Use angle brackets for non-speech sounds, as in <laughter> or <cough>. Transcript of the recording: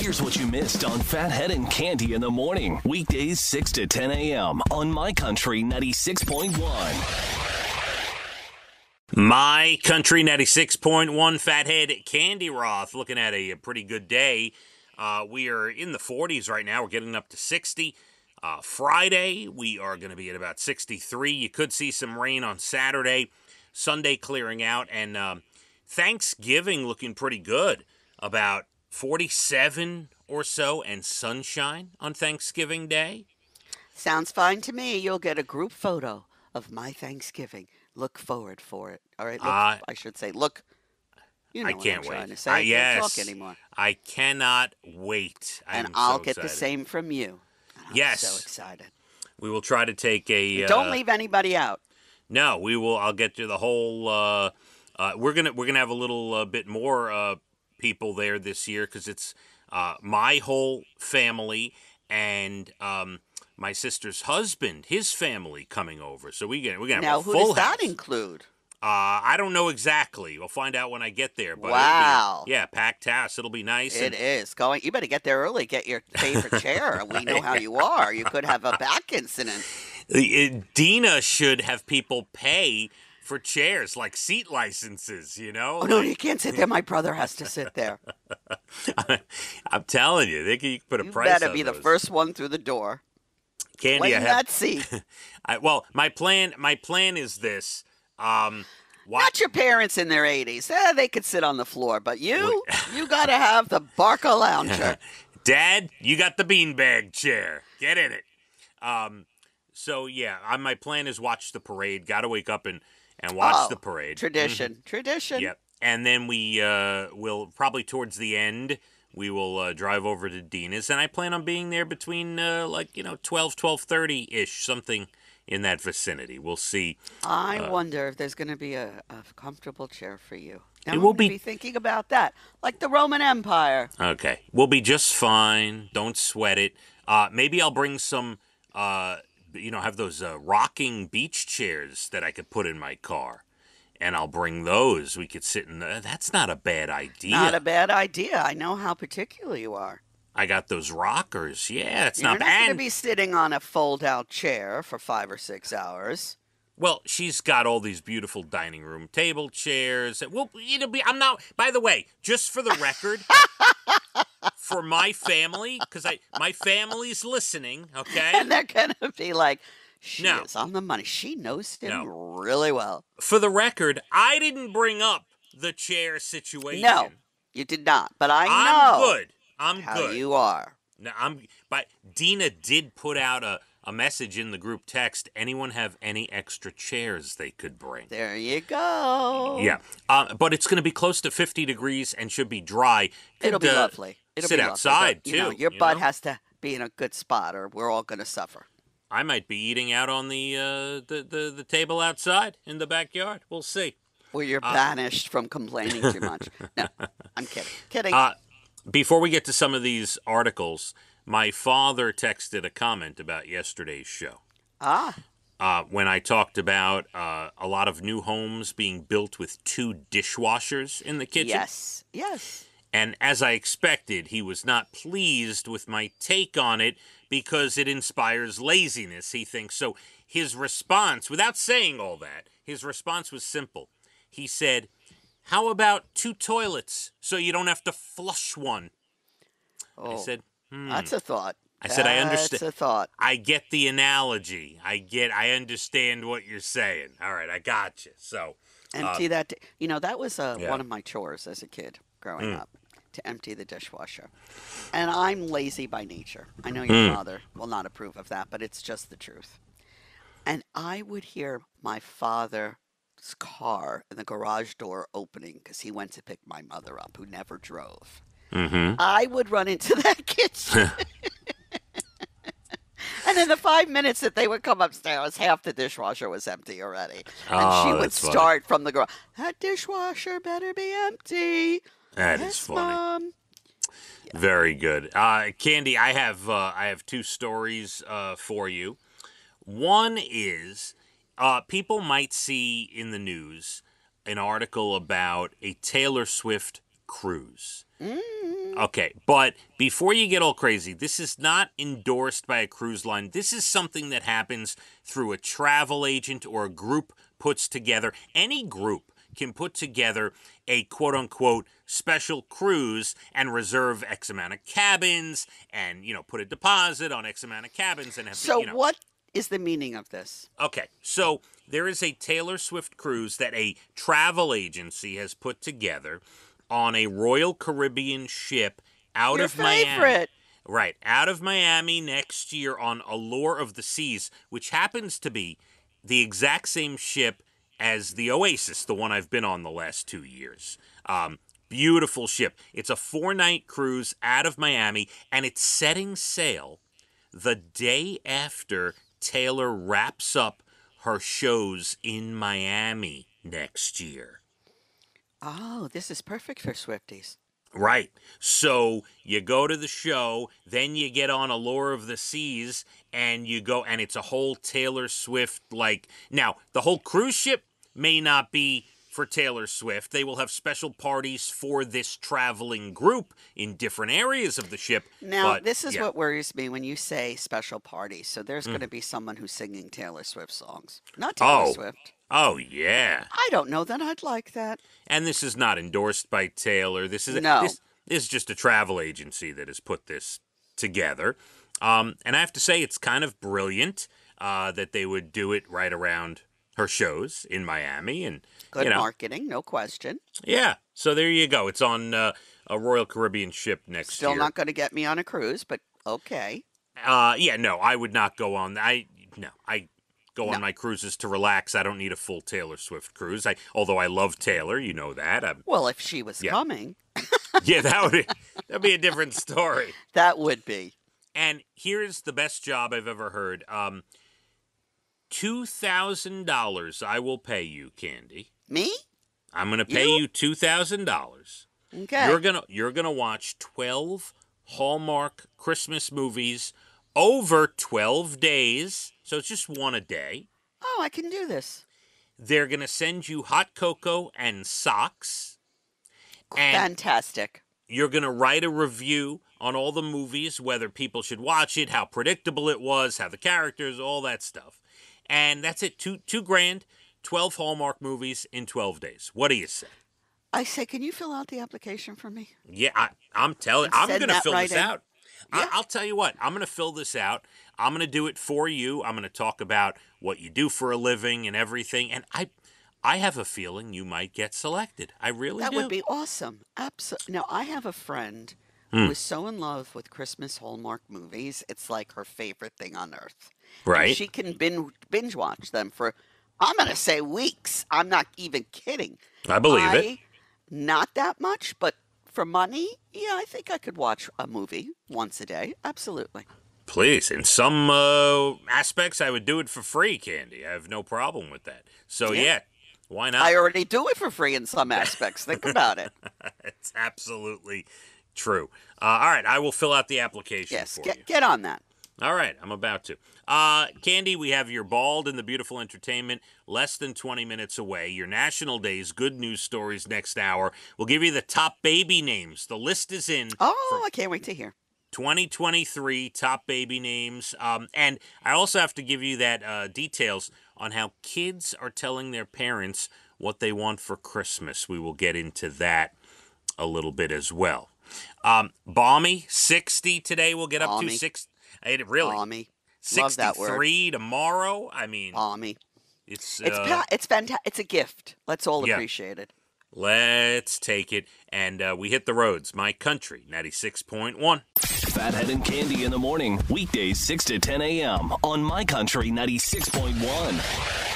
Here's what you missed on Phathead and Cande in the morning. Weekdays 6 to 10 a.m. on My Country 96.1. My Country 96.1 Phathead Cande Roth looking at a, a pretty good day. Uh, we are in the 40s right now. We're getting up to 60. Uh, Friday, we are going to be at about 63. You could see some rain on Saturday. Sunday clearing out. And um, Thanksgiving looking pretty good. About 47 or so and sunshine on Thanksgiving Day. Sounds fine to me. You'll get a group photo of my Thanksgiving. Look forward for it. All right. Look, Uh, I should say, look. You know I can't wait. to say. Uh, I can't talk anymore. I cannot wait. And I'm I'll so get the same from you. I'm Yes. so excited. We will try to take a. Don't uh, leave anybody out. No, we will. I'll get you the whole. Uh, uh, we're gonna we're gonna have a little uh, bit more uh, people there this year because it's uh, my whole family and um, my sister's husband, his family coming over. So we get we're gonna Now, have a who full does that include? Uh, I don't know exactly. We'll find out when I get there. But be- Wow. yeah, packed house. It'll be nice. It and- is going. You better get there early. Get your favorite chair. <laughs> We know how you are. You could have a back incident. <laughs> Dina should have people pay for chairs, like seat licenses. You know. Oh no, you can't sit there. My brother has to sit there. <laughs> I'm telling you, they can you can put a price on it. You price. better be the first one through the door. Cande, I Claim have. that seat. <laughs> I, well, my plan. My plan is this. Um, what? Not your parents in their 80s. Eh, they could sit on the floor, but you, you got to have the Barcalounger. <laughs> Dad, you got the beanbag chair. Get in it. Um, so yeah, I, my plan is watch the parade. Got to wake up and and watch Oh, the parade. Tradition, tradition. Yep. And then we uh, will probably towards the end we will uh, drive over to Dina's, and I plan on being there between uh, like you know 12, 12.30 ish, something in that vicinity. We'll see. I Uh, wonder if there's going to be a, a comfortable chair for you. Now, it will gonna be- thinking about that, like the Roman Empire. Okay, we'll be just fine. Don't sweat it. Uh, maybe I'll bring some. Uh, you know, have those uh, rocking beach chairs that I could put in my car, and I'll bring those. We could sit in. The, that's not a bad idea. Not a bad idea. I know how particular you are. I got those rockers. Yeah, it's You're not not going to be sitting on a fold-out chair for five or six hours. Well, she's got all these beautiful dining room table chairs. Well, it'll be. I'm not. By the way, just for the record, <laughs> for my family, because I my family's listening. Okay, And they're going to be like, she No. is on the money. She knows him No. really well. for the record, I didn't bring up the chair situation. No, you did not. But I I'm know good. I'm how good. you are. No, I'm. But Dina did put out a a message in the group text. Anyone have any extra chairs they could bring? There you go. Yeah, uh, but it's going to be close to 50 degrees and should be dry. It'll be uh, lovely. It'll sit outside but, you know, too. your you butt know? has to be in a good spot, or we're all going to suffer. I might be eating out on the, uh, the the the table outside in the backyard. We'll see. Well, you're Uh, banished from complaining too much. <laughs> No, I'm kidding. Kidding. Uh, before we get to some of these articles, my father texted a comment about yesterday's show. ah, Uh, when I talked about uh, a lot of new homes being built with two dishwashers in the kitchen. yes, yes. And as I expected, he was not pleased with my take on it because it inspires laziness, he thinks. So his response, without saying all that, his response was simple. He said, How about two toilets so you don't have to flush one? Oh, I said, hmm. that's a thought. I said, I understand. That's a thought. I get the analogy. I get, I understand what you're saying. All right, I got you. So, Empty that. di- You know, that was uh, Yeah. One of my chores as a kid growing up to empty the dishwasher. And I'm lazy by nature. I know your Hmm. father will not approve of that, but it's just the truth. And I would hear my father's car in the garage door opening because he went to pick my mother up, who never drove. mm-hmm. I would run into <laughs> that kitchen. <laughs> and in the five minutes that they would come upstairs, half the dishwasher was empty already. And Oh, she would that's funny. start from the garage. That dishwasher better be empty. that is yes, funny. Mom. Very good, uh, Cande. I have uh, I have two stories uh, for you. One is uh, people might see in the news an article about a Taylor Swift cruise. Mm. Okay, but before you get all crazy, this is not endorsed by a cruise line. This is something that happens through a travel agent or a group puts together. Any group can put together a quote unquote special cruise and reserve X amount of cabins and, you know, put a deposit on X amount of cabins and have, So you know. what is the meaning of this? Okay, so there is a Taylor Swift cruise that a travel agency has put together on a Royal Caribbean ship out Your of Miami. Right, out of Miami next year on Allure of the Seas, which happens to be the exact same ship as the Oasis, the one I've been on the last two years. Um, beautiful ship. It's a four night cruise out of Miami, and it's setting sail the day after Taylor wraps up her shows in Miami next year. Oh, this is perfect for Swifties. Right. So you go to the show, then you get on a Allure of the Seas, and you go, and it's a whole Taylor Swift like. Now, the whole cruise ship may not be for Taylor Swift. They will have special parties for this traveling group in different areas of the ship. Now, but, this is yeah. what worries me when you say special parties. So there's Mm. going to be someone who's singing Taylor Swift songs, not Taylor Oh. Swift. Oh, yeah. I don't know that I'd like that. And this is not endorsed by Taylor. This is No. this, this is just a travel agency that has put this together. Um, and I have to say, it's kind of brilliant uh, that they would do it right around her shows in Miami, and Good you know, marketing, no question. yeah. So there you go. It's on uh, a Royal Caribbean ship next Still year. not going to get me on a cruise, but okay. Uh, yeah, no, I would not go on. I no, I go No. on my cruises to relax. I don't need a full Taylor Swift cruise. I although I love Taylor, you know that. I'm, Well, if she was Yeah. coming, yeah, that would be, <laughs> that'd be a different story. that would be. And here's the best job I've ever heard. Um, two thousand dollars I will pay you, Cande. Me? I'm gonna pay You? you two thousand dollars. Okay. You're gonna you're gonna watch twelve Hallmark Christmas movies over twelve days. So it's just one a day. oh, I can do this. They're gonna send you hot cocoa and socks. And Fantastic. you're going to write a review on all the movies, whether people should watch it, how predictable it was, how the characters, all that stuff. And that's it. Two two grand, twelve Hallmark movies in twelve days. What do you say? I say, can you fill out the application for me? Yeah, I, I'm telling. I'm going to fill right this in. out. I, I'll tell you what. I'm going to fill this out. I'm going to do it for you. I'm going to talk about what you do for a living and everything. And I, I have a feeling you might get selected. I really That do. would be awesome. Absolutely. Now, I have a friend who hmm. is so in love with Christmas Hallmark movies. It's like her favorite thing on earth. And right. She can binge, binge watch them for, I'm going to say weeks. I'm not even kidding. I believe I, it. Not that much, but for money, yeah, I think I could watch a movie once a day. Absolutely. Please, in some uh, aspects, I would do it for free, Cande. I have no problem with that. So yeah, Yeah. why not? I already do it for free in some aspects. Think <laughs> about it. it's absolutely true. Uh, all right, I will fill out the application Yes, for get, you. get on that. All right, I'm about to. Uh, Cande, we have your Bald and the Beautiful Entertainment less than 20 minutes away. Your National Days good news stories next hour. We'll give you the top baby names. The list is in. Oh, I can't wait to hear. 2023 top baby names. Um, and I also have to give you that uh, details on how kids are telling their parents what they want for Christmas. We will get into that a little bit as well. Um, balmy 60 today. We'll get up to six. I ate it really Balmy. Love that word. 63 tomorrow. I mean, Balmy. it's It's uh, pa- it's fantastic. It's a gift. Let's all Yeah. appreciate it. let's take it and uh, we hit the roads. My country 96.1. Phathead and Cande in the morning, weekdays 6 to 10 a.m. on My Country 96.1.